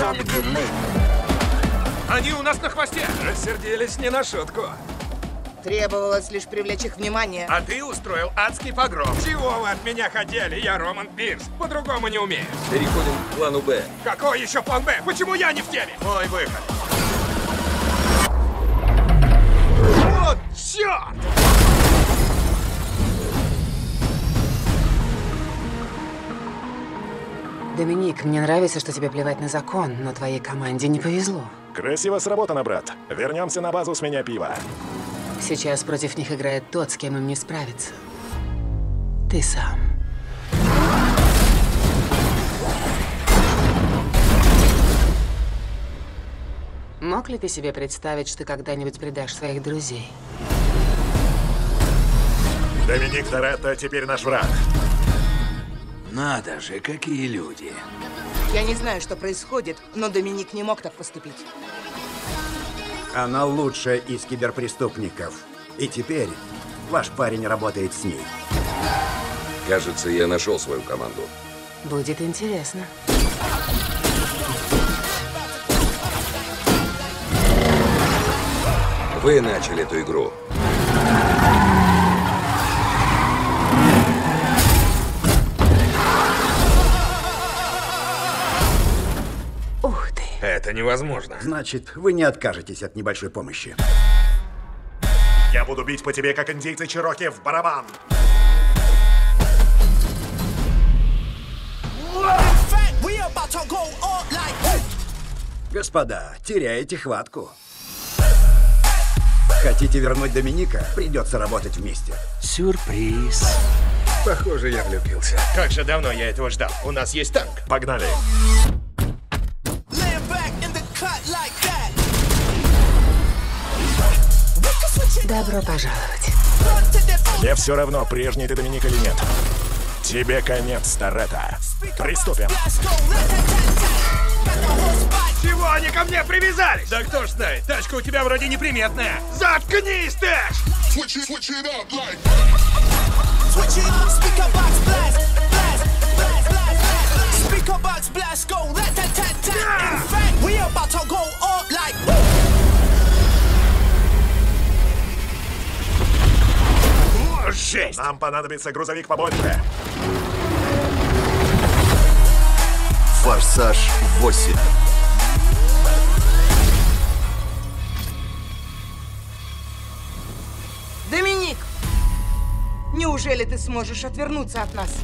стали. Они у нас на хвосте! Рассердились не на шутку. Требовалось лишь привлечь их внимание. А ты устроил адский погром. Чего вы от меня хотели? Я Роман Пирс. По-другому не умею. Переходим к плану Б. Какой еще план Б? Почему я не в теме? Мой выход. Доминик, мне нравится, что тебе плевать на закон, но твоей команде не повезло. Красиво сработано, брат. Вернемся на базу с меня пива. Сейчас против них играет тот, с кем им не справиться. Ты сам. Мог ли ты себе представить, что когда-нибудь предашь своих друзей? Доминик Торетто теперь наш враг. Надо же, какие люди. Я не знаю, что происходит, но Доминик не мог так поступить. Она лучшая из киберпреступников. И теперь ваш парень работает с ней. Кажется, я нашел свою команду. Будет интересно. Вы начали эту игру. Это невозможно. Значит, вы не откажетесь от небольшой помощи. Я буду бить по тебе, как индейцы Чироки в барабан. Господа, теряете хватку. Хотите вернуть Доминика? Придется работать вместе. Сюрприз. Похоже, я влюбился. Как же давно я этого ждал. У нас есть танк. Погнали. Добро пожаловать. Мне все равно, прежний ты Доминик или нет. Тебе конец, Торетто. Приступим. Чего они ко мне привязались? Да кто ж знает, тачка у тебя вроде неприметная. Заткнись, Тэш! Switch it, switch it up like. Switch it, speaker box blast, blast, blast, blast, blast. Speaker box blast, жесть! Нам понадобится грузовик побольше. Форсаж 8. Доминик! Неужели ты сможешь отвернуться от нас?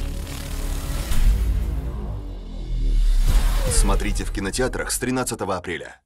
Смотрите в кинотеатрах с 13 апреля.